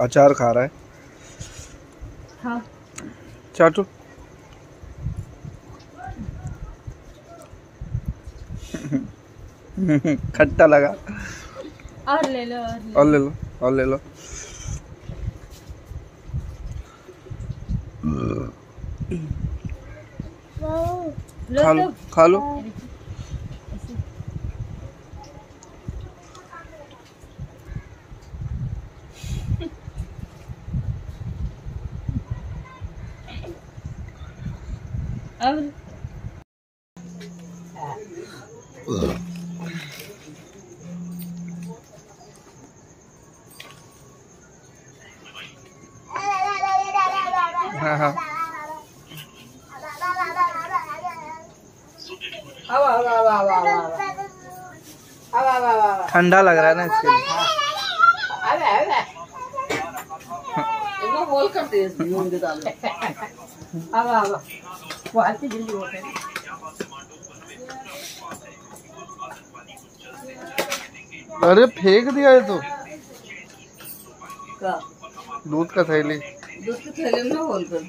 अचार खा रहा है। हाँ। चाटू। खट्टा लगा। और ले लो और ले लो। और ले लो। लो खा लो। खा लो। अब हाँ हाँ। ठंडा लग रहा है ना इसके लिए। बोल जल्दी होते अरे फेंक दिया है तो। दूध का थैली। दूध की थैली में होल कर